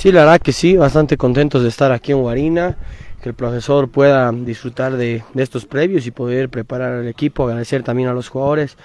Sí, la verdad que sí, bastante contentos de estar aquí en Guarina, que el profesor pueda disfrutar de, estos previos y poder preparar al equipo, agradecer también a los jugadores.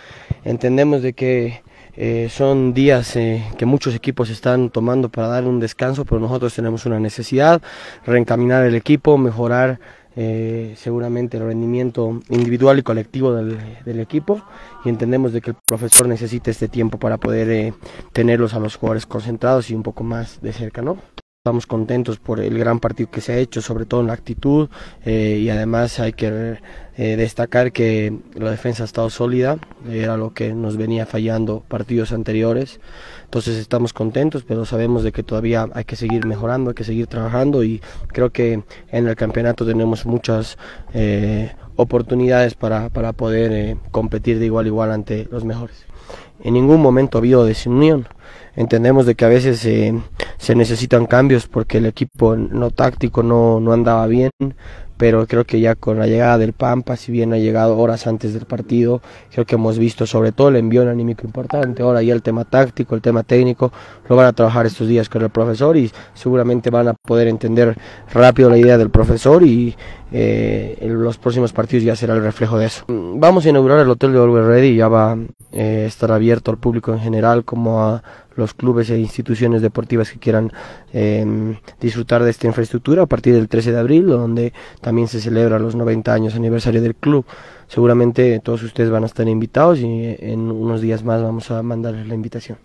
Entendemos de que eh, son días eh, que muchos equipos están tomando para dar un descanso, pero nosotros tenemos una necesidad, reencaminar el equipo, mejorar eh, seguramente el rendimiento individual y colectivo del, equipo y entendemos de que el profesor necesita este tiempo para poder eh, tenerlos a los jugadores concentrados y un poco más de cerca, ¿no? Estamos contentos por el gran partido que se ha hecho, sobre todo en la actitud eh, y además hay que eh, destacar que la defensa ha estado sólida, era lo que nos venía fallando partidos anteriores. Entonces estamos contentos, pero sabemos de que todavía hay que seguir mejorando, hay que seguir trabajando y creo que en el campeonato tenemos muchas eh, oportunidades para, para poder eh, competir de igual a igual ante los mejores. En ningún momento ha habido desunión. Entendemos de que a veces eh, se necesitan cambios porque el equipo no táctico no, no andaba bien, pero creo que ya con la llegada del Pampa, si bien ha llegado horas antes del partido, creo que hemos visto sobre todo el envío anímico importante, ahora ya el tema táctico, el tema técnico, lo van a trabajar estos días con el profesor y seguramente van a poder entender rápido la idea del profesor y eh, los próximos partidos ya será el reflejo de eso. Vamos a inaugurar el hotel de Always Ready, ya va eh, estar abierto al público en general como a los clubes e instituciones deportivas que quieran eh, disfrutar de esta infraestructura a partir del 13 de abril, donde también se celebra los 90 años aniversario del club. Seguramente todos ustedes van a estar invitados y en unos días más vamos a mandarles la invitación.